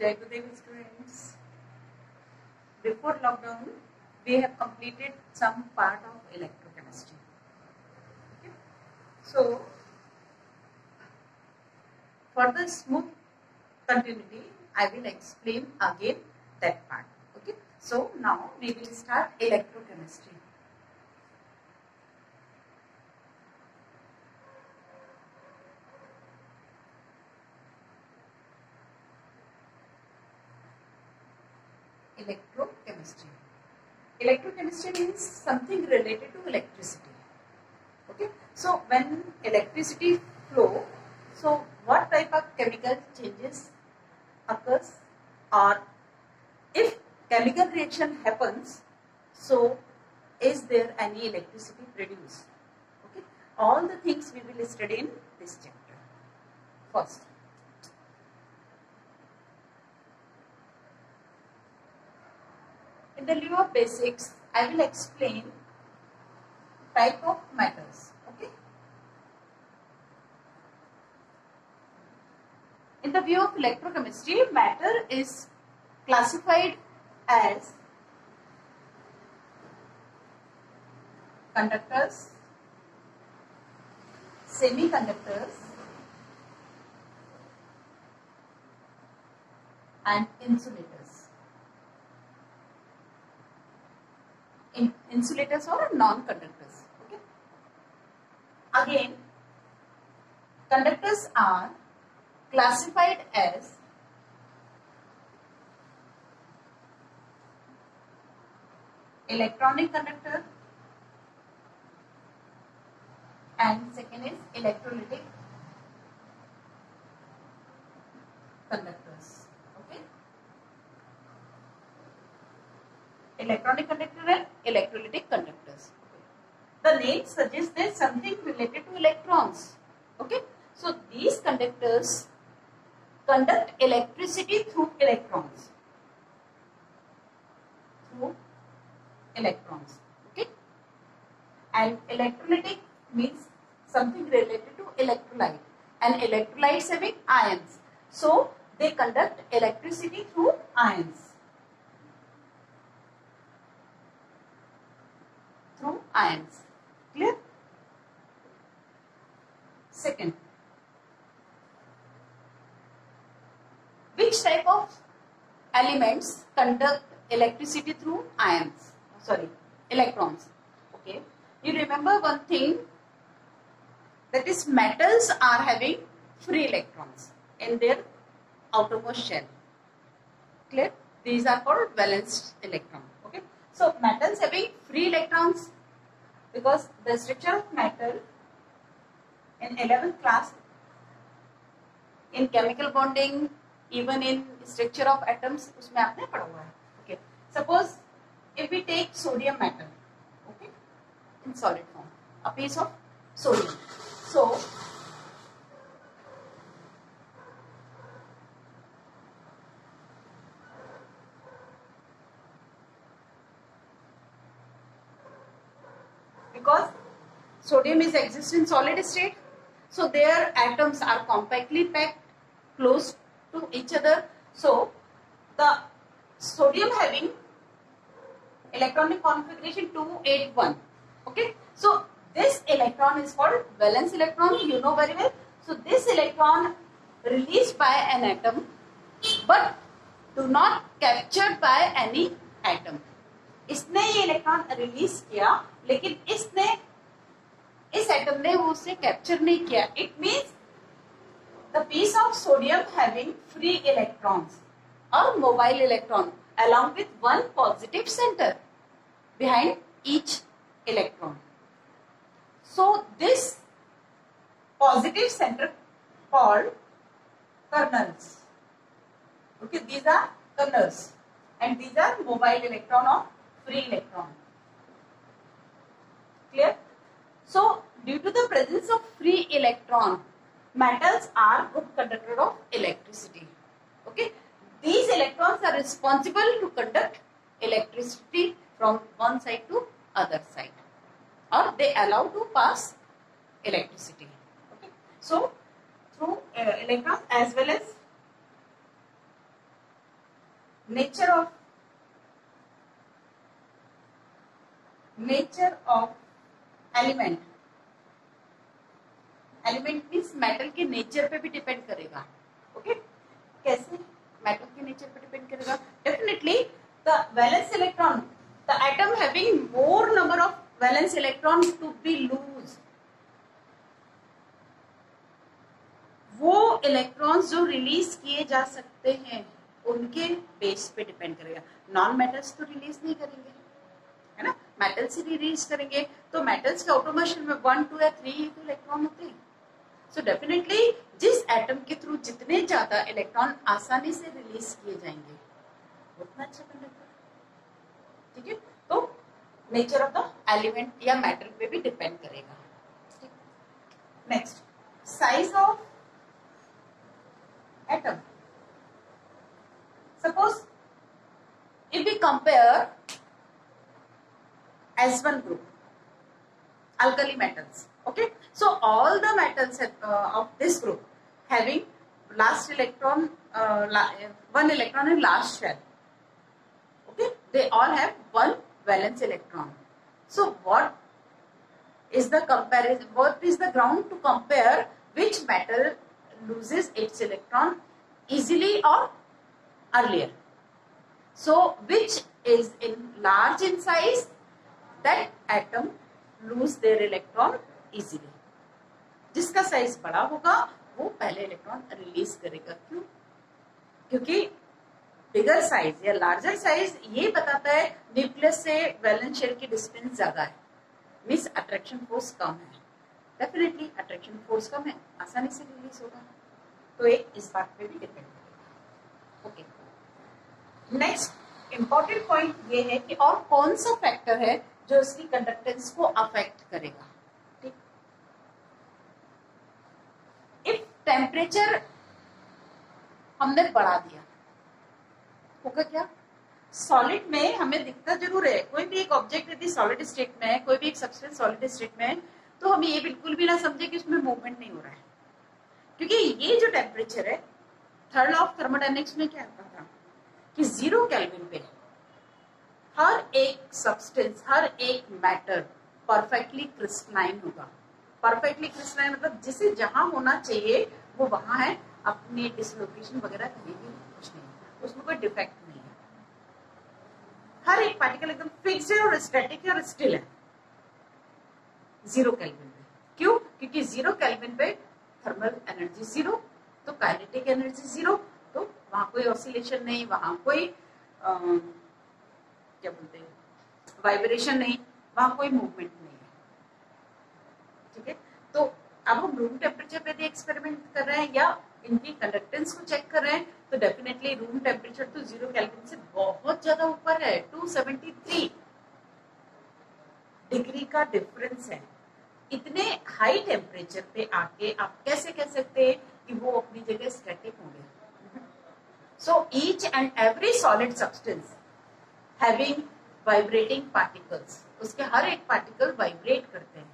Jai Gurudev students. Before lockdown, we have completed some part of electrochemistry. Okay. So, for the smooth continuity, I will explain again that part. Okay. So, now we will start electrochemistry. Electrochemistry. Electrochemistry means something related to electricity. Okay. So when electricity flow, so what type of chemical changes occurs or if chemical reaction happens, so is there any electricity produced? Okay. All the things we will study in this chapter. First. In the lieu of basics, I will explain type of matters. Okay. In the view of electrochemistry, matter is classified as conductors, semiconductors, and insulators. In insulators or non-conductors. Okay. Again, conductors are classified as electronic conductor and second is electrolytic conductors. Okay. Electronic conductor and electrolytic conductors. The name suggests there's something related to electrons. Okay. So these conductors conduct electricity through electrons. Through electrons. Okay. And electrolytic means something related to electrolyte. And electrolytes having ions. So they conduct electricity through ions. Through ions. Clear? Second, which type of elements conduct electricity through ions? Sorry, electrons. Okay. You remember one thing that is metals are having free electrons in their outermost shell. Clear? These are called valence electrons. So metals having free electrons because the structure of metal in 11th class in chemical bonding even in structure of atoms उसमें आपने पढ़ा हुआ है okay suppose if we take sodium metal okay in solid form a piece of sodium so sodium is exist in solid state. So their atoms are compactly packed close to each other. So the sodium having electronic configuration 281. Okay. So this electron is called valence electron. You know very well. So this electron released by an atom but do not captured by any atom. इसने ये electron release किया लेकिन इसने इस atom ने वो उसे capture नहीं किया। It means the piece of sodium having free electrons और mobile electron along with one positive center behind each electron so this positive center called kernels okay these are kernels and these are mobile electron of free electron clear So, due to the presence of free electron, metals are good conductor of electricity. Okay? These electrons are responsible to conduct electricity from one side to other side or they allow to pass electricity. Okay? So, through uh, electrons as well as nature of nature of element element means metal के nature पे भी depend करेगा। Okay okay? कैसे? Metal के nature पे depend करेगा। Definitely the valence electron the atom having more number of valence electron to be loose वो electrons जो रिलीज़ किए जा सकते हैं, उनके बेस पे डिपेंड करेगा। नॉन मेटल्स तो रिलीज़ नहीं करेंगे। मेटल से रिलीज़ करेंगे तो मेटल्स के ऑटोमेशन में वन टू या थ्री ही तो इलेक्ट्रॉन होते हैं। सो so डेफिनेटली जिस एटम के थ्रू जितने ज़्यादा इलेक्ट्रॉन आसानी से रिलीज़ किए जाएँगे, उतना अच्छा कंडक्टर ठीक है? तो नेचर ऑफ़ द एलिमेंट या मेटल पे भी डिपेंड करेगा। Next size of atom suppose if we compare S1 group, alkali metals, okay. So all the metals uh, of this group having last electron, uh, la one electron in last shell, okay. They all have one valence electron. So what is the comparison? What is the ground to compare which metal loses its electron easily or earlier. So, which is in large in size, that atom lose their electron easily. जिसका साइज़ बड़ा होगा, वो पहले electron release करेगा। क्यों? क्योंकि bigger size या लार्जर साइज़ ये बताता है न्यूक्लियस से वैलेंस शेल की डिस्टेंस ज़्यादा है। मीन्स अट्रैक्शन फोर्स कम है। डेफिनेटली अट्रैक्शन फोर्स कम है। आसानी से रिलीज़ होगा। तो एक इस बात पे भी डिपेंड करेगा। ओके नेक्स्ट इंपॉर्टेंट पॉइंट ये है कि और कौन सा फैक्टर है जो इसकी कंडक्टेंस को अफेक्ट करेगा इफ़ टेम्परेचर हमने बढ़ा दिया, होगा क्या? सॉलिड में हमें दिखता ज़रूर है। कोई भी एक ऑब्जेक्ट यदि सॉलिड स्टेट में है, कोई भी एक सब्सटेंस सॉलिड स्टेट में है तो हम ये बिल्कुल भी ना समझे कि उसमें मूवमेंट नहीं हो रहा है। क्योंकि ये जो टेम्परेचर है थर्ड ऑफ़ थर्मोडाइनिक्स में क्या होता था? कि ज़ीरो कैलविन पे हर एक सब्सटेंस हर एक मैटर परफेक्टली क्रिस्टलाइन होगा। परफेक्टली क्रिस्टलाइन मतलब जिसे जहाँ होना चाहिए वो वहाँ है। अपनी डिसलोकेशन वगैरह कहीं भी कुछ नहीं उसमें कोई डिफेक्ट नहीं है। हर एक पार्टिकल एकदम फिक्स है और स्टैटिक है और स्टिल है। ज़ीरो कैलविन पे। क्यों? क्योंकि ज़ीरो कैलविन पे थर्मल एनर्जी ज़ीरो तो काइनेटिक एनर्जी ज़ीरो तो वहाँ कोई ऑसिलेशन नहीं वहाँ कोई आ, क्या बोलते हैं? वाइब्रेशन नहीं, वहाँ कोई मूवमेंट नहीं है। ठीक है? तो अब हम रूम टेम्परेचर पे भी एक्सपेरिमेंट कर रहे हैं या इनकी कंडक्टेंस को चेक कर रहे हैं तो डेफिनेटली रूम टेम्परेचर तो ज़ीरो कैलविन से बहुत ज़्यादा ऊपर है 273 डिग्री का डिफरेंस है। इतने हाई टेम्परेचर पे आके आप कैसे कह सकते हैं कि वो अपनी जगह स्टैटिक होंगे? So each and every solid substance having vibrating particles उसके हर एक पार्टिकल वाइब्रेट करते हैं।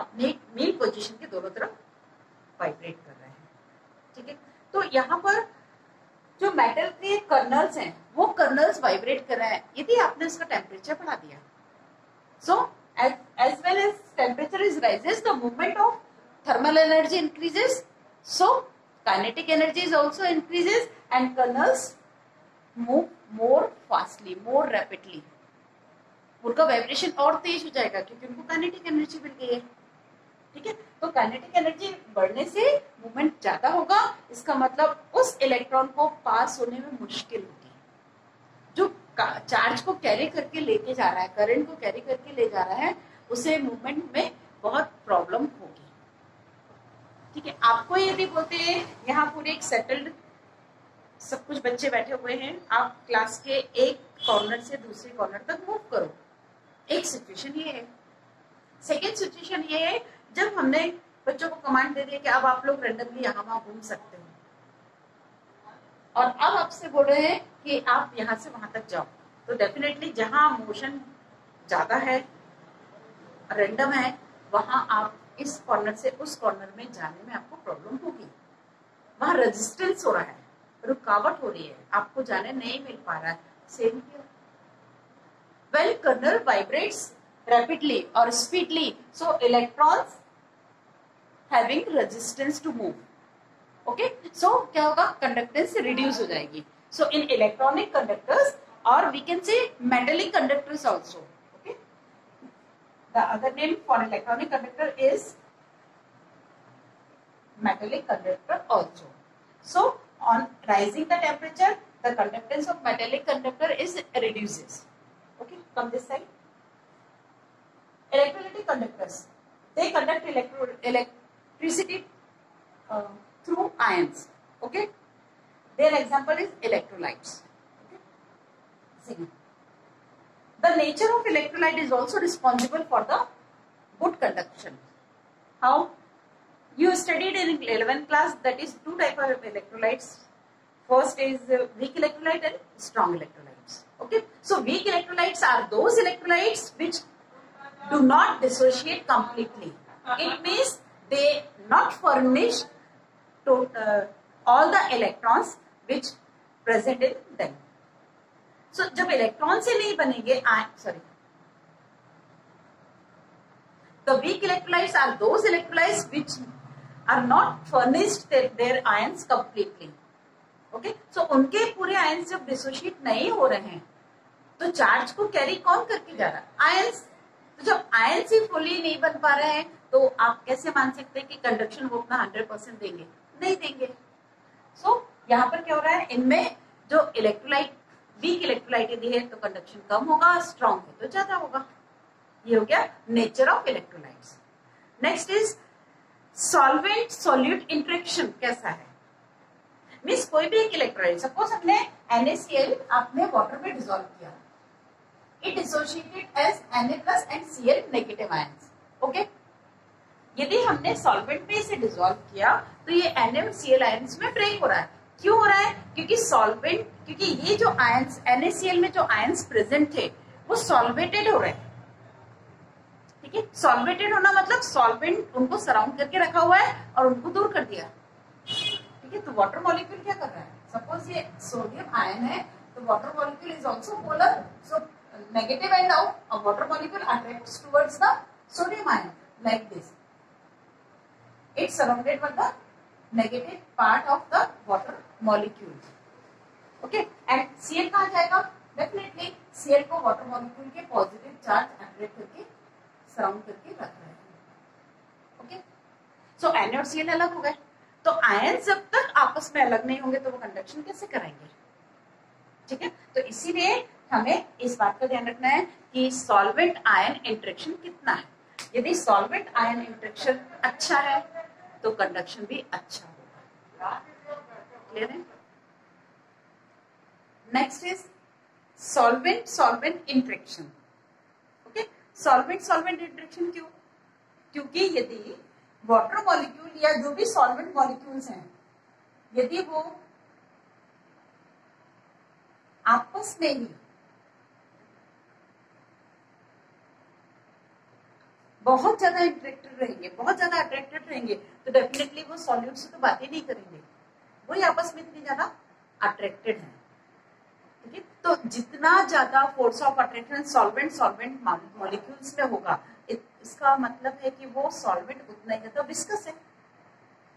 अपने मेन पोजीशन के दोनों तरफ़ वाइब्रेट कर रहे हैं। ठीक है? तो यहाँ पर जो मेटल के कर्नल्स हैं वो कर्नल्स वाइब्रेट कर रहे हैं। यदि आपने उसका टेम्परेचर बढ़ा दिया so as well as temperature is rises, the movement of thermal energy increases. So kinetic energy is also increases and kernels move more fastly, more rapidly. उनका वाइब्रेशन और तेज हो जाएगा क्योंकि उनको काइनेटिक एनर्जी मिल गई है। ठीक है? तो काइनेटिक एनर्जी बढ़ने से मूवमेंट ज़्यादा होगा। इसका मतलब उस इलेक्ट्रॉन को पास होने में मुश्किल होगी। जो चार्ज को कैरी करके लेके जा रहा है करंट को कैरी करके ले जा रहा है उसे मूवमेंट में बहुत प्रॉब्लम होगी। ठीक है? आपको यदि बोलते हैं यहाँ पूरे एक सेटल्ड सब कुछ बच्चे बैठे हुए हैं। आप क्लास के एक कॉर्नर से दूसरे कॉर्नर तक मूव करो। एक सिचुएशन ये है। सेकेंड सिचुएशन ये है, जब हमने बच्चों को कमांड दे दिया कि अब आप लोग रेंडमली यहाँ वहाँ घूम सकते हो। और अब आपसे बोल रहे हैं कि आप यहाँ से वहाँ तक जाओ। तो डेफिनेटली जहाँ मोशन ज़्यादा है रेंडम है, वहाँ आप इस कॉर्नर से उस कॉर्नर में जाने में आपको प्रॉब्लम होगी। वहाँ रेजिस्टेंस हो रहा है। रुकावट हो रही है। आपको जाने नहीं मिल पा रहा है। Same well kernel vibrates rapidly और speedly so electrons having resistance to move okay so क्या होगा? कंडक्टेंस रिड्यूस हो जाएगी। सो इन इलेक्ट्रॉनिक कंडक्टर्स और we can say metallic conductors also okay the other name for electronic conductor is metallic conductor also so on rising the temperature the conductance of metallic conductor is reduces. Okay come this side. Electrolytic conductors they conduct electro electricity uh, through ions. Okay their example is electrolytes. Okay Second. the nature of electrolyte is also responsible for the good conduction. How studied in 11th class that is two type of electrolytes first is uh, weak electrolyte and strong electrolytes okay so weak electrolytes are those electrolytes which do not dissociate completely. It means they not furnish to, uh, all the electrons which present in them. So जब electron से नहीं बनेंगे sorry the weak electrolytes are those electrolytes which not furnished their, their ions completely. Okay? So उनके पूरे ions जब dissociate नहीं हो रहे हैं तो चार्ज को कैरी कौन करके जा रहा है? आयंस तो जब आयन ही फुली नहीं बन पा रहे हैं तो आप कैसे मान सकते हैं कि कंडक्शन वो अपना हंड्रेड परसेंट देंगे? नहीं देंगे. सो so, यहाँ पर क्या हो रहा है? इनमें जो इलेक्ट्रोलाइट वीक इलेक्ट्रोलाइट यदि है तो कंडक्शन कम होगा स्ट्रॉन्ग है तो ज़्यादा होगा. ये हो गया nature of electrolytes next is solvent solute interaction कैसा है मीन्स कोई भी एक इलेक्ट्रोलाइट सपोज़ हमने एनएसीएल आपने वाटर में डिजोल्व किया it dissociated as Na plus and Cl negative ions. Okay? यदि हमने सॉल्वेंट में इसे डिजोल्व किया तो ये सीएल आयंस में ब्रेक हो रहा है क्यों हो रहा है क्योंकि सॉल्वेंट क्योंकि ये जो आयंस एनएसीएल में जो आयंस प्रेजेंट थे, वो सॉल्वेटेड हो रहे हैं कि सॉल्वेटेड होना मतलब सॉल्वेंट उनको सराउंड करके रखा हुआ है और उनको दूर कर दिया। ठीक है तो वाटर मॉलिक्यूल क्या कर रहा है? सपोज़ ये सोडियम आयन है तो water molecule is also polar so negative end of water molecule attract towards the sodium ion like this it surrounded by the negative part of the water molecule okay and CL कहा जाएगा? Definitely CL को water molecule के positive charge attract करके surround करके रख रहे हैं. Okay, so Na और Cl अलग हो गए. तो आयन जब तक आपस में अलग नहीं होंगे तो वो कंडक्शन कैसे कराएँगे? ठीक है? तो इसीलिए हमें इस बात का ध्यान रखना है कि सॉल्वेंट आयन इंट्रेक्शन कितना है। यदि सॉल्वेंट आयन इंट्रेक्शन अच्छा है तो कंडक्शन भी अच्छा होगा। क्लियर है? Next is solvent solvent interaction okay solvent solvent interaction क्यों? क्योंकि यदि वाटर मॉलिक्यूल या जो भी सॉल्वेंट मॉलिक्यूल्स हैं, यदि वो आपस में ही बहुत ज़्यादा इंटरेक्टेड रहेंगे, बहुत ज़्यादा अट्रैक्टेड रहेंगे तो डेफिनेटली वो सॉल्यूट से तो बात नहीं करेंगे। वही आपस में इतनी ज़्यादा अट्रैक्टेड है। ठीक? है तो जितना ज़्यादा force of attraction solvent solvent molecules में होगा इसका मतलब है कि वो सॉल्वेंट उतना ही ज़्यादा विस्कस है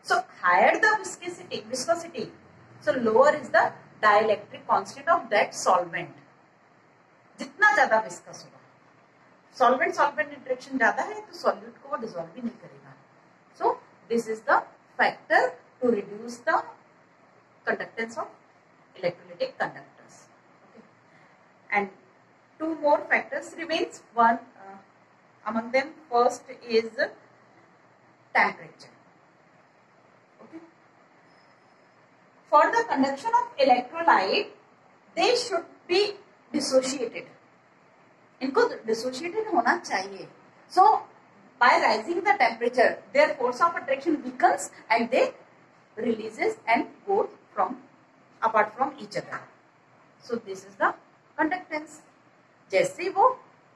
so higher the viscosity viscosity so lower is the dielectric constant of that solvent जितना ज़्यादा विस्कस होगा। सॉल्वेंट सॉल्वेंट इंट्रेक्शन ज़्यादा है तो सॉल्यूट को वो डिजोल्व भी नहीं करेगा। So this is the factor to reduce the conductance of electrolytic conductors and two more factors remains one uh, among them first is temperature okay for the conduction of electrolyte they should be dissociated इनको dissociated होना चाहिए so by rising the temperature their force of attraction weakens and they releases and go from apart from each other so this is the conductance जैसे वो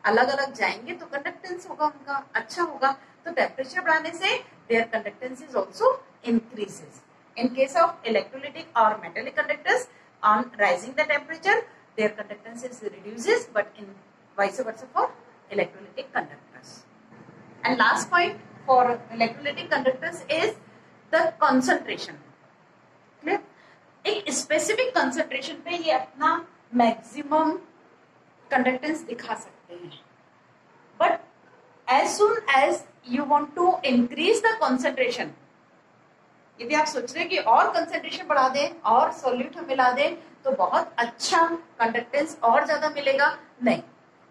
अलग अलग जाएँगे तो conductance होगा उनका अच्छा होगा। तो टेम्परेचर बढ़ाने से there conductance is also increases in case of electrolytic और metallic conductors on rising the temperature there conductance is reduces but in vice versa for electrolytic conductors and last point for electrolytic conductors is the concentration एक specific concentration पे ये अपना maximum conductance दिखा सकते हैं। But as soon as you want to increase the concentration यदि आप सोच रहे हैं कि और कंसेंट्रेशन बढ़ा दें, और सोल्यूट मिला दें तो बहुत अच्छा कंडक्टेंस और ज़्यादा मिलेगा। नहीं,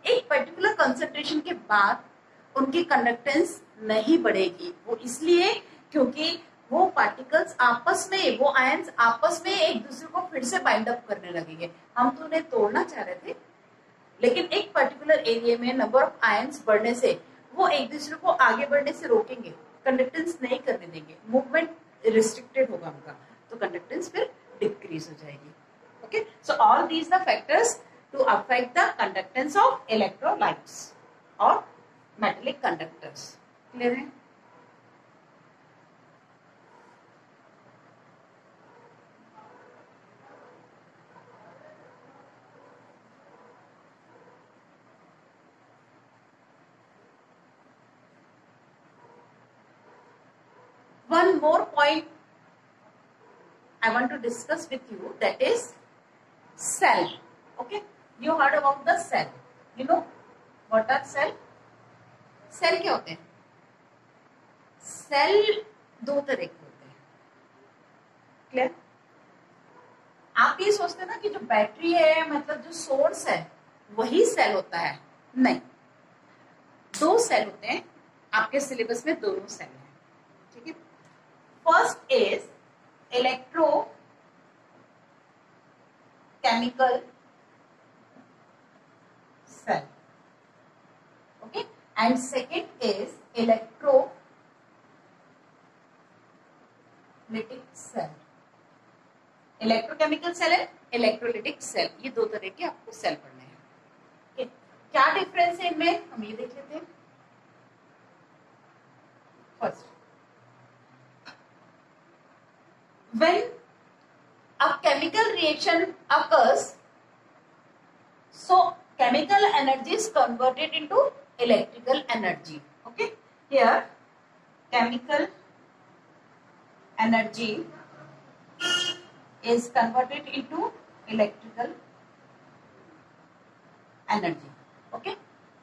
एक पर्टिकुलर कंसेंट्रेशन के बाद उनकी कंडक्टेंस नहीं बढ़ेगी। वो इसलिए क्योंकि वो पार्टिकल्स आपस में, वो आयंस आपस में एक दूसरे को फिर से बाइंड अप करने लगेंगे। हम तो उन्हें तोड़ना चाह रहे थे, लेकिन एक पर्टिकुलर एरिया में नंबर ऑफ़ आयंस बढ़ने से, वो एक दूसरे को आगे बढ़ने से रोकेंगे। कंडक्टेंस नहीं करने देंगे। मूवमेंट रिस्ट्रिक्टेड होगा उनका। तो कंडक्टेंस फिर डिक्रीज हो जाएगी। Okay so all these the factors to affect the conductance of electrolytes और मेटेलिक कंडक्टर्स क्लियर है? One more point I want to discuss with you that is cell. Okay, you heard about the cell. You know what are cell? Cell क्या होते हैं cell दो तरह के होते हैं क्लियर आप ये सोचते हैं ना कि जो बैटरी है मतलब जो सोर्स है वही सेल होता है नहीं दो सेल होते हैं आपके सिलेबस में दोनों सेल हैं है first is electro chemical cell. Okay? And second is electro lytic cell. Electrochemical cell है इलेक्ट्रोलिटिक सेल ये दो तरह के आपको सेल पढ़ने हैं। क्या डिफरेंस है इनमें? हम ये देख लेते हैं। First when a chemical reaction occurs, so chemical energy is converted into electrical energy. Okay, here chemical energy is converted into electrical energy. Okay,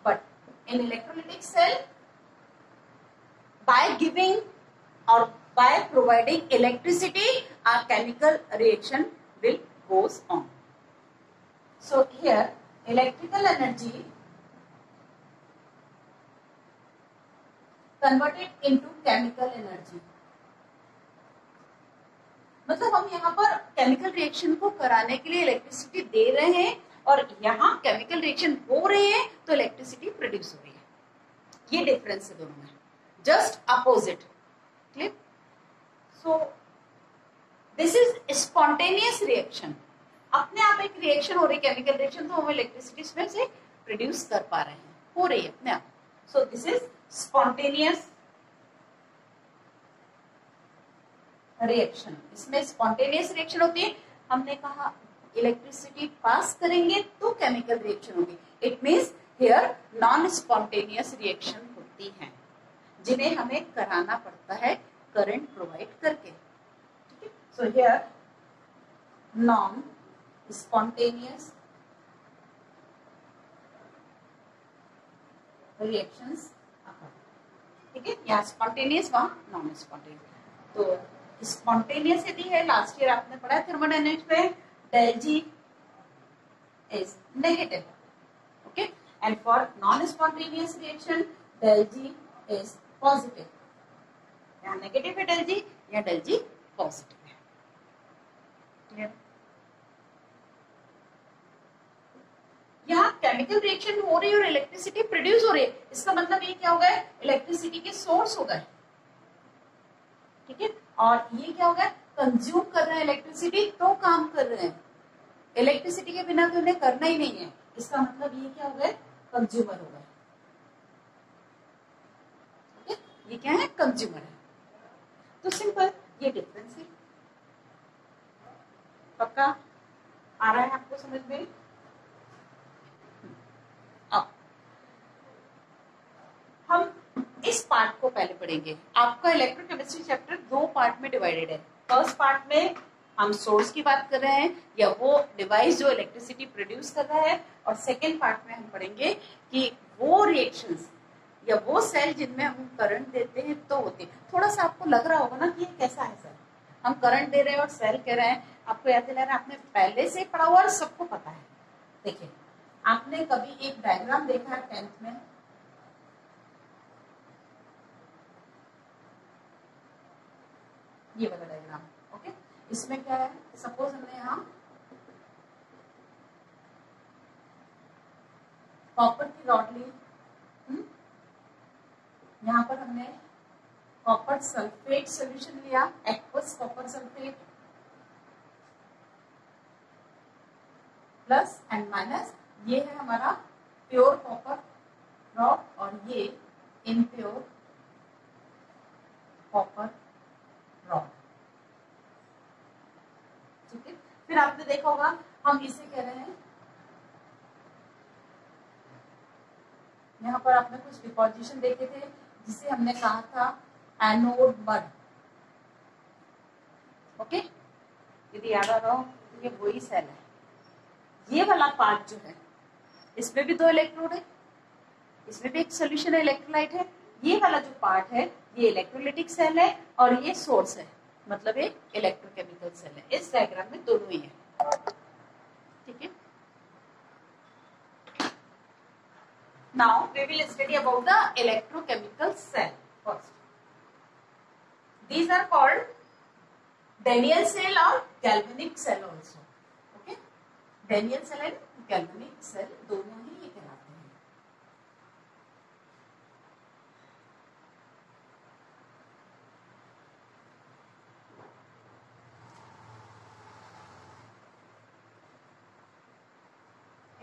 but in electrolytic cell, by giving or by providing electricity a chemical reaction will goes on so here electrical energy converted into chemical energy मतलब हम यहाँ पर chemical reaction को कराने के लिए electricity दे रहे हैं और यहाँ केमिकल रिएक्शन हो रहे हैं तो इलेक्ट्रिसिटी प्रोड्यूस हो रही है ये डिफरेंस है दोनों में just opposite clear so this is spontaneous reaction अपने आप एक रिएक्शन हो रही केमिकल रिएक्शन तो हम इलेक्ट्रिसिटी इसमें से प्रोड्यूस कर पा रहे हैं। हो रही है अपने आप। So this is spontaneous reaction इसमें स्पॉन्टेनियस रिएक्शन होती है। हमने कहा इलेक्ट्रिसिटी पास करेंगे तो केमिकल रिएक्शन होगी। It means here non spontaneous reaction होती है, जिन्हें हमें कराना पड़ता है। करंट प्रोवाइड करके। ठीक है? So here non spontaneous reactions ठीक है? या स्पॉन्टेनियस वहाँ नॉन स्पॉन्टेनियस तो स्पॉन्टेनियस यदि है लास्ट ईयर आपने पढ़ा थर्मोडायनेमिक्स में del G is negative okay? And for non spontaneous reaction, del g is positive यहाँ नेगेटिव है डेल जी या डेल जी पॉजिटिव है। क्लियर यहाँ केमिकल रिएक्शन हो रही है और इलेक्ट्रिसिटी प्रोड्यूस हो रही है, इसका मतलब ये क्या हो गया इलेक्ट्रिसिटी के सोर्स हो गए। ठीक है? और ये क्या हो गया? कंज्यूम कर रहे हैं इलेक्ट्रिसिटी तो काम कर रहे हैं। इलेक्ट्रिसिटी के बिना तो उन्हें करना ही नहीं है। इसका मतलब ये क्या हो गया? कंज्यूमर हो गए। ये क्या है? कंज्यूमर है। तो सिंपल ये डिफरेंस है। पक्का? आ रहा है आपको समझ में? हम इस पार्ट को पहले पढ़ेंगे। आपका इलेक्ट्रोकेमिस्ट्री चैप्टर दो पार्ट में डिवाइडेड है। फ़र्स्ट पार्ट में हम सोर्स की बात कर रहे हैं, या वो डिवाइस जो इलेक्ट्रिसिटी प्रोड्यूस कर रहा है, और सेकेंड पार्ट में हम पढ़ेंगे कि वो रिएक्शंस या वो सेल जिनमें हम करंट देते हैं तो होते हैं। थोड़ा सा आपको लग रहा होगा ना कि ये कैसा है सर हम करंट दे रहे हैं और सेल कह रहे हैं। आपको याद दिला रहे हैं, आपने पहले से पढ़ा हुआ और सबको पता है। देखिए, आपने कभी एक डायग्राम देखा है टेंथ में? ये वाला डायग्राम ओके इसमें क्या है? सपोज़ हमने यहाँ कॉपर की रॉड ली? यहाँ पर हमने कॉपर सल्फेट सोल्यूशन लिया aqueous copper sulphate plus and minus ये है हमारा प्योर कॉपर रॉड और ये इनप्योर कॉपर रॉड ठीक है? फिर आपने देखा होगा, हम इसे कह रहे हैं। यहाँ पर आपने कुछ डिपोजिशन देखे थे। जिसे हमने कहा था एनोड मड ओके यदि याद आ रहा हो तो ये वही सेल है। ये वाला पार्ट जो है, इसमें भी दो इलेक्ट्रोड है, इसमें भी एक सोल्यूशन इलेक्ट्रोलाइट है। ये वाला जो पार्ट है, ये इलेक्ट्रोलिटिक सेल है और ये सोर्स है। मतलब एक इलेक्ट्रोकेमिकल सेल है। इस डायग्राम में दोनों ही है। ठीक है? Now we will study about the electrochemical cell first. These are called Daniel cell or galvanic cell also. Okay? Daniel cell and galvanic cell दोनों ही ये कहलाते हैं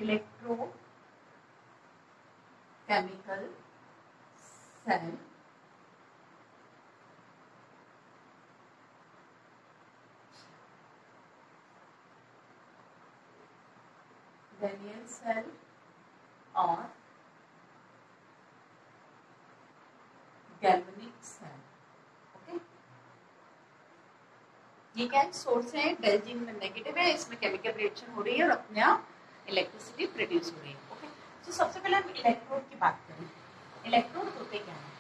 electro chemical cell. Daniel cell or galvanic cell. Okay? ये source है? डेल्जिन में negative है, इसमें केमिकल रिएक्शन हो रही है और अपने इलेक्ट्रिसिटी प्रोड्यूस हो रही है। ओके तो सबसे पहले हम इलेक्ट्रोड की बात करें। इलेक्ट्रोड होते क्या है?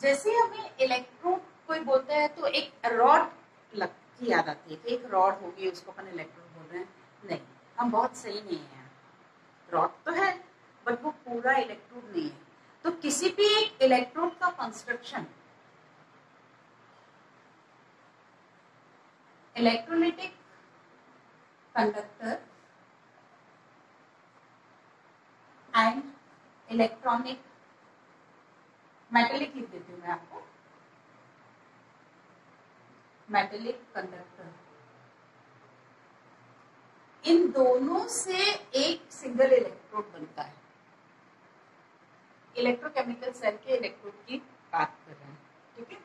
जैसे हमें इलेक्ट्रोड कोई बोलता है तो एक रॉड लग की याद आती है कि एक रॉड होगी, उसको अपन इलेक्ट्रोड बोल रहे हैं। नहीं, हम बहुत सही नहीं है रॉड तो है बट वो पूरा इलेक्ट्रोड नहीं है। तो किसी भी एक इलेक्ट्रोड का construction electrolytic conductor and electronic metallic लिख देती हूँ मैं आपको। मेटेलिक कंडक्टर इन दोनों से एक सिंगल इलेक्ट्रोड बनता है। इलेक्ट्रोकेमिकल सेल के इलेक्ट्रोड की बात कर रहे हैं, ठीक है?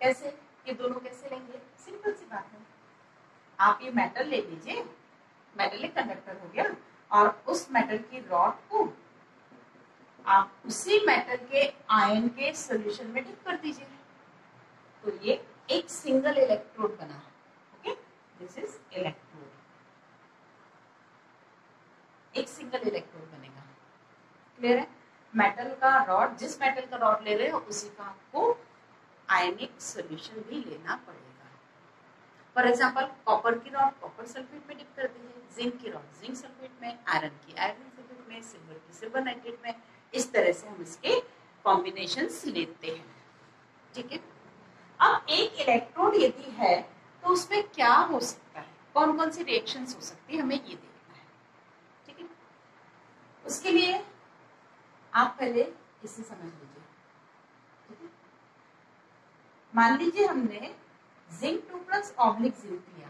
कैसे? ये दोनों कैसे लेंगे? सिंपल सी बात है। आप ये मेटल ले लीजिए। मेटलिक कंडक्टर हो गया। और उस मेटल की रॉड को आप उसी मेटल के आयन के सोल्यूशन में डिप कर दीजिए। तो ये एक सिंगल इलेक्ट्रोड बना ओके? दिस इज़ इलेक्ट्रोड एक सिंगल इलेक्ट्रोड बनेगा। क्लियर है? मेटल का रॉड जिस मेटल का रॉड ले रहे हो, उसी का आपको आयनिक सोल्यूशन भी लेना पड़ेगा। फॉर एग्ज़ाम्पल कॉपर की रॉड कॉपर सल्फेट में डिप कर दीजिए जिंक की रॉड जिंक सल्फेट में आयरन की आयरन सल्फेट में सिल्वर की सिल्वर नाइट्रेट में, इस तरह से हम इसके कॉम्बिनेशन लेते हैं। ठीक है? अब एक इलेक्ट्रोड यदि है तो उसमें क्या हो सकता है? कौन कौन सी रिएक्शन हो सकती है? हमें ये देखना है। ठीक है? उसके लिए आप पहले इसे समझ लीजिए। मान लीजिए हमने zinc two plus oblique zinc लिया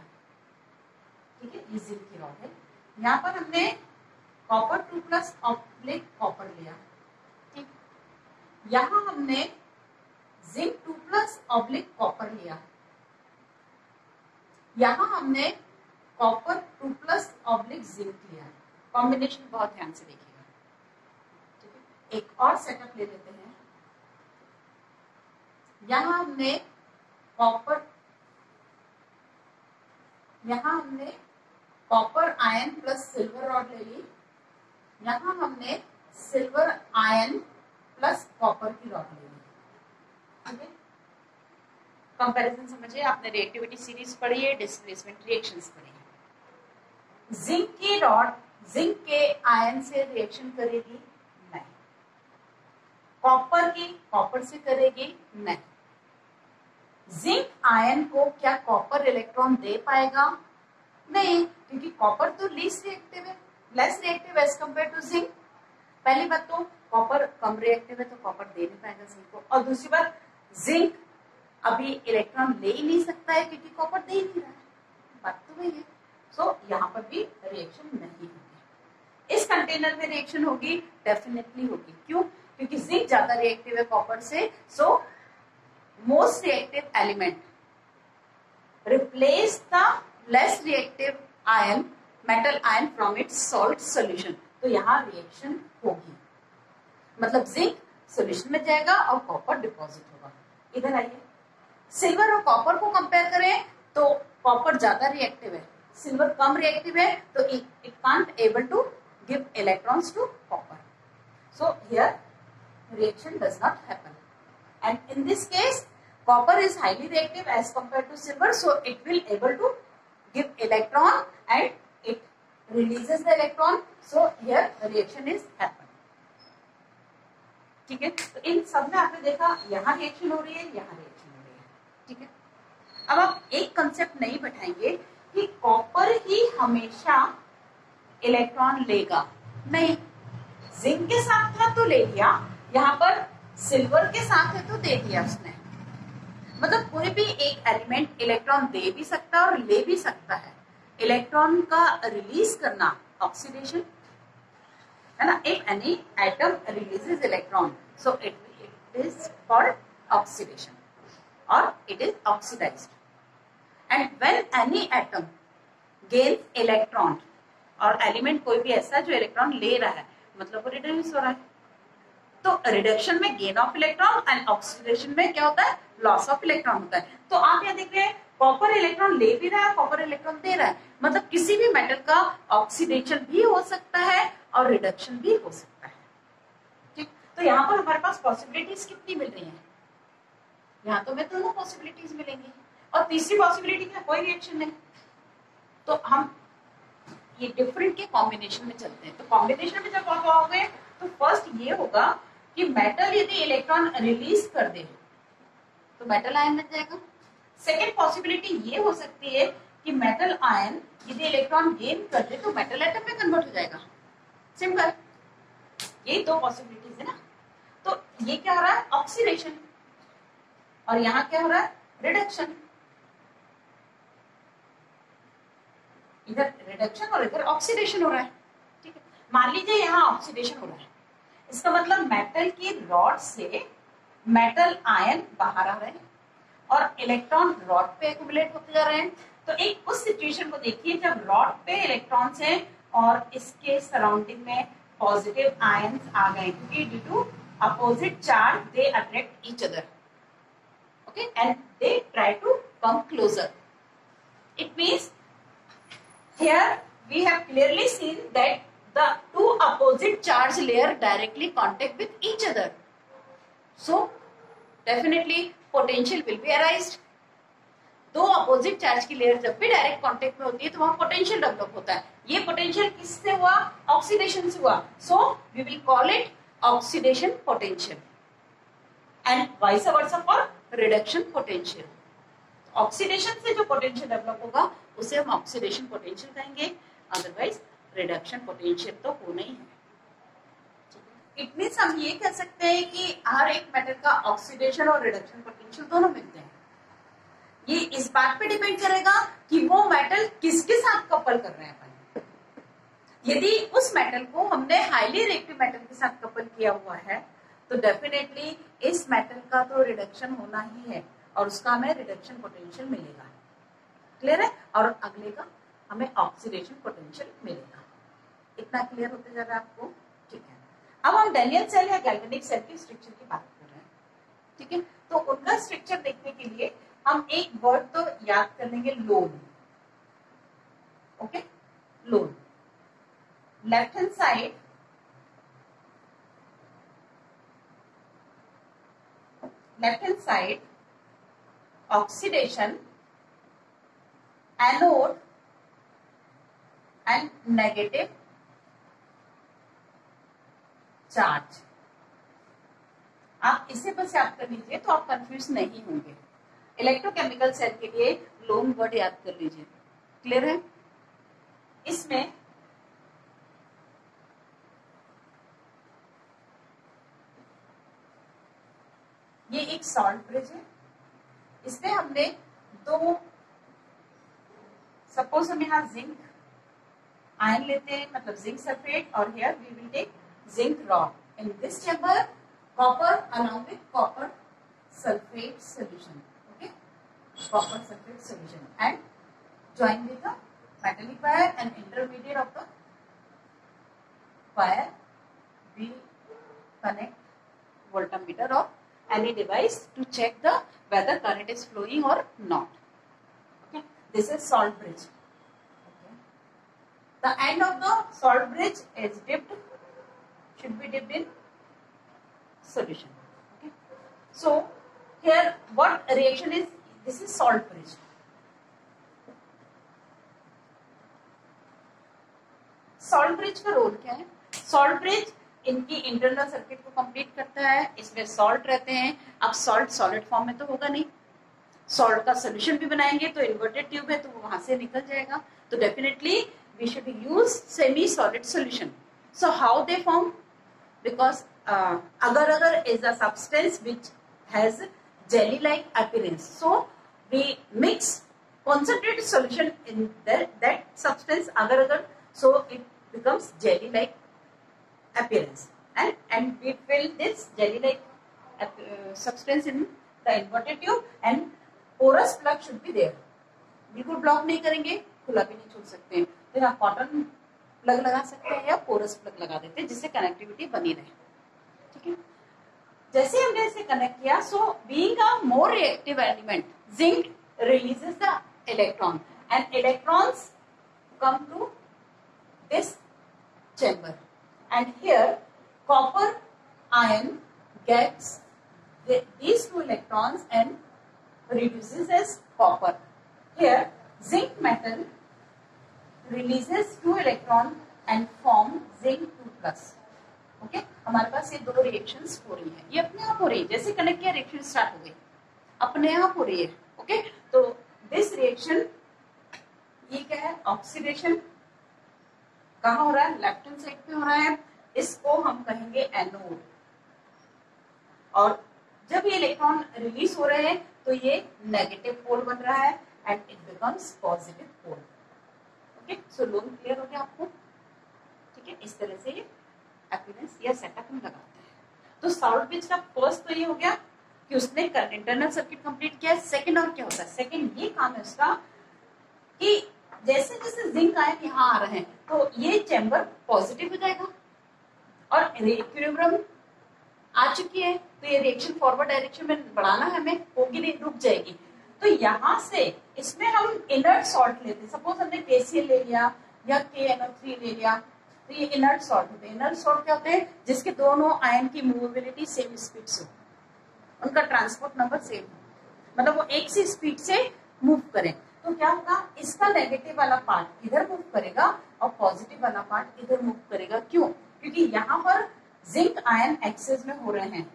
ठीक है, ये जिंक की रॉड है। यहाँ पर हमने copper two plus oblique copper लिया। ठीक। यहाँ हमने zinc two plus oblique copper लिया। यहाँ हमने copper two plus oblique zinc लिया कॉम्बिनेशन बहुत ध्यान से देखिएगा। ठीक है, एक और सेटअप ले लेते हैं। यहाँ हमने कॉपर यहाँ हमने copper ion plus silver rod ले ली। यहाँ हमने सिल्वर आयन प्लस कॉपर की रॉड ले ली। ठीक है? कंपैरिजन समझिए, आपने रिएक्टिविटी सीरीज़ पढ़ी है डिस्प्लेसमेंट रिएक्शंस पढ़ी है। जिंक की रॉड जिंक के आयन से रिएक्शन करेगी, नहीं। कॉपर की कॉपर से करेगी, नहीं। जिंक आयन को क्या कॉपर इलेक्ट्रॉन दे पाएगा? नहीं क्योंकि कॉपर तो लीस रिएक्टिव है less reactive as compare to zinc पहली बात तो कॉपर कम रिएक्टिव है तो कॉपर दे नहीं पाएगा जिंक को। और दूसरी बात जिंक अभी इलेक्ट्रॉन ले ही नहीं सकता है क्योंकि कॉपर दे ही नहीं रहा है। बात तो वही है। सो so, यहाँ पर भी रिएक्शन नहीं होगी। इस कंटेनर में रिएक्शन होगी डेफिनेटली होगी। क्यों? क्योंकि जिंक ज़्यादा रिएक्टिव है कॉपर से so most reactive element replace the less reactive ion metal ion from its salt solution तो यहाँ रिएक्शन होगी। मतलब जिंक सोल्यूशन में जाएगा और कॉपर डिपॉजिट होगा। इधर आइए। सिल्वर और कॉपर को कंपेयर करें तो कॉपर ज़्यादा रिएक्टिव है। सिल्वर कम रिएक्टिव है तो it can't able to give electrons to copper so here reaction does not happen. And in this case copper is highly reactive as compared to silver so it will able to give electron and it releases the electron so here the reaction is happen ठीक है तो इन सब में आपने देखा यहाँ reaction हो रही है यहाँ रिएक्शन हो रही है ठीक है अब आप एक कंसेप्ट नहीं बैठाएँगे कि कॉपर ही हमेशा इलेक्ट्रॉन लेगा नहीं जिंक के साथ था तो ले लिया यहाँ पर सिल्वर के साथ है तो दे दिया उसने। मतलब कोई भी एक एलिमेंट इलेक्ट्रॉन दे भी सकता है और ले भी सकता है। इलेक्ट्रॉन का रिलीज़ करना ऑक्सीडेशन है ना? if any atom releases electron so it it is called oxidation और it is oxidized. And when any atom gains electron और एलिमेंट कोई भी ऐसा जो इलेक्ट्रॉन ले रहा है मतलब वो रिड्यूस हो रहा है। तो रिडक्शन में gain of electron and oxidation में क्या होता है? लॉस ऑफ़ इलेक्ट्रॉन होता है। तो आप यहाँ देख रहे हैं कॉपर इलेक्ट्रॉन ले भी रहा है कॉपर इलेक्ट्रॉन दे रहा है। मतलब किसी भी मेटल का ऑक्सीडेशन भी हो सकता है और रिडक्शन भी हो सकता है। ठीक? तो यहाँ पर हमारे पास पॉसिबिलिटीज कितनी मिल रही है? यहाँ तो हमें दोनों पॉसिबिलिटीज मिलेंगी। और तीसरी पॉसिबिलिटी क्या कोई रिएक्शन नहीं। तो हम ये डिफरेंट के कॉम्बिनेशन में चलते हैं। तो कॉम्बिनेशन में जब आप आओगे तो फ़र्स्ट ये होगा कि मेटल यदि इलेक्ट्रॉन रिलीज़ कर दे तो मेटल आयन बन जाएगा। सेकेंड पॉसिबिलिटी ये हो सकती है कि मेटल आयन यदि इलेक्ट्रॉन गेन कर दे तो मेटल एटम में कन्वर्ट हो जाएगा। सिंपल ये दो पॉसिबिलिटीज है ना। तो ये क्या हो रहा है? ऑक्सीडेशन और यहाँ क्या हो रहा है? रिडक्शन इधर रिडक्शन और इधर ऑक्सीडेशन हो रहा है। ठीक है। मान लीजिए यहाँ ऑक्सीडेशन हो रहा है। इसका मतलब मेटल की रॉड से मेटल आयन बाहर आ रहे हैं और इलेक्ट्रॉन रॉड पे एक्यूमुलेट होते जा रहे हैं। तो एक उस सिचुएशन को देखिए जब रॉड पे इलेक्ट्रॉन्स हैं और इसके सराउंडिंग में पॉजिटिव आयंस आ गए, क्योंकि due to opposite charge they attract each other okay and they try to come closer it means here we have clearly seen that the two opposite charge layer directly contact with each other. So, definitely potential will be arised. दो opposite charge की layer जब भी direct contact में होती है तो वहाँ potential develop होता है। ये पोटेंशियल किससे हुआ? ऑक्सीडेशन से हुआ। So we will call it oxidation potential and vice versa for reduction potential oxidation से जो पोटेंशियल डेवलप होगा, उसे हम ऑक्सीडेशन पोटेंशियल कहेंगे। अदरवाइज़ रिडक्शन पोटेंशियल तो होना ही है। इट मीन हम ये कह सकते हैं कि हर एक मेटल का ऑक्सीडेशन और रिडक्शन पोटेंशियल दोनों मिलते हैं। ये इस बात पे डिपेंड करेगा कि वो मेटल किसके साथ कपल कर रहे हैं अपन यदि उस मेटल को हमने हाईली रिएक्टिव मेटल के साथ कपल किया हुआ है तो डेफिनेटली इस मेटल का तो रिडक्शन होना ही है और उसका हमें रिडक्शन पोटेंशियल मिलेगा। क्लियर है? और अगले का हमें ऑक्सीडेशन पोटेंशियल मिलेगा। इतना क्लियर होते जा रहा है आपको? ठीक है। अब हम डेनियल सेल या गैल्वेनिक सेल के स्ट्रक्चर की बात कर रहे हैं। ठीक है? तो उनका स्ट्रक्चर देखने के लिए हम एक वर्ड तो याद कर लेंगे loan okay loan left hand side left hand side oxidation anode and negative charge. आप इसे बस याद कर लीजिए तो आप कंफ्यूज नहीं होंगे। इलेक्ट्रोकेमिकल सेल के लिए लोन वर्ड याद कर लीजिए। क्लियर है? इसमें ये एक सॉल्ट ब्रिज है। इसमें हमने दो सपोज़ हम यहाँ जिंक आयन लेते हैं मतलब जिंक सल्फेट और here we will take zinc rod. In this chamber, copper along with copper sulfate solution. Okay, copper sulfate solution and join with the metallic wire and intermediate of the wire we connect voltmeter or any device to check the whether current is flowing or not. Okay, this is salt bridge. Okay. The end of the salt bridge is dipped should be dipped in? Solution. Okay. So, here, what reaction is, this is salt bridge salt bridge का role क्या है? Salt bridge इनकी internal circuit को complete करता है, इसमें salt रहते हैं। अब सॉल्ट सॉलिड फॉर्म में तो होगा नहीं। सॉल्ट का सोल्यूशन भी बनाएँगे तो इन्वर्टेड ट्यूब है तो वो वहाँ से निकल जाएगा। तो definitely we should use semi solid solution so how they form because अगर अगर is a substance which has jelly like appearance. So we mix concentrated solution in that, that substance agar agar so it becomes jelly like appearance and and we fill this jelly like uh, substance in the inverted tube and porous plug should be there. बिल्कुल block नहीं करेंगे खुला भी नहीं छोड़ सकते हैं तो यहाँ कॉटन प्लग लगा सकते हैं या पोरस प्लग लगा देते हैं जिससे कनेक्टिविटी बनी रहे। ठीक है? जैसे हमने इसे कनेक्ट किया so being a more reactive element zinc releases the electron and electrons come to this chamber. And here copper ion gets the, these two electrons and as copper. Here zinc metal releases two electron and form zinc 2 plus. Okay हमारे पास ये दो reactions हो रही है। ये अपने आप हो रही है। जैसे कनेक्ट किया रिएक्शन स्टार्ट हो गई। अपने आप हो रही है। ओके तो दिस रिएक्शन ये क्या है? ऑक्सीडेशन कहा हो रहा है? लेफ़्ट हैंड साइड पे हो रहा है। इसको हम कहेंगे एनोड और जब ये इलेक्ट्रॉन रिलीज़ हो रहे हैं तो ये नेगेटिव पोल बन रहा है and it becomes positive pole okay so loan clear हो गया आपको? ठीक है, इस तरह से ये या सेटअप में लगाते हैं। तो साउथ बीच का फ़र्स्ट तो ये हो गया कि उसने इंटरनल सर्किट कंप्लीट किया सेकंड और क्या होता है? सेकंड ये काम है उसका कि जैसे जैसे जिंक आयन यहाँ आ रहे हैं तो ये चैम्बर पॉजिटिव हो जाएगा और इक्विलिब्रियम आ चुकी है। तो ये रिएक्शन फॉरवर्ड डायरेक्शन में बढ़ाना हमें होगी नहीं, रुक जाएगी। तो यहाँ से इसमें हम इनर्ट सॉल्ट लेते हैं। सपोज़ हमने केसीएल ले लिया या के ले लिया तो ये इनर्ट सॉल्ट होते हैं। इनर्ट सॉल्ट क्या होते हैं? जिसके दोनों आयन की मूवेबिलिटी सेम स्पीड से उनका ट्रांसपोर्ट नंबर सेम मतलब वो एक सी स्पीड से मूव करें। तो क्या होगा? इसका नेगेटिव वाला पार्ट इधर मूव करेगा और पॉजिटिव वाला पार्ट इधर मूव करेगा। क्यों? क्योंकि यहाँ पर जिंक आयन एक्सेस में हो रहे हैं।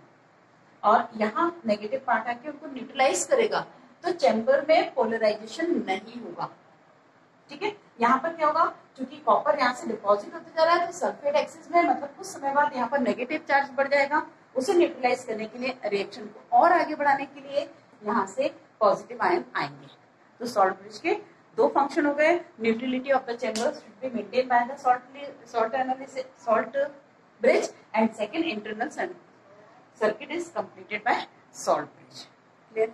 और यहाँ नेगेटिव पार्ट आके उनको न्यूट्रलाइज करेगा। तो चैम्बर में पोलराइजेशन नहीं होगा। ठीक है? यहाँ पर क्या होगा? क्योंकि कॉपर यहाँ से डिपॉजिट होते जा रहा है तो सल्फेट एक्सिस में मतलब कुछ समय बाद यहाँ पर नेगेटिव चार्ज बढ़ जाएगा। उसे न्यूट्रलाइज करने के लिए रिएक्शन को और आगे बढ़ाने के लिए यहाँ से पॉजिटिव आयन आएँगे। तो सॉल्ट ब्रिज के दो फ़ंक्शन हो गए neutrality of the chamber should be maintain by the salt salt analysis salt bridge and second internal circuit is completed by salt bridge. Clear?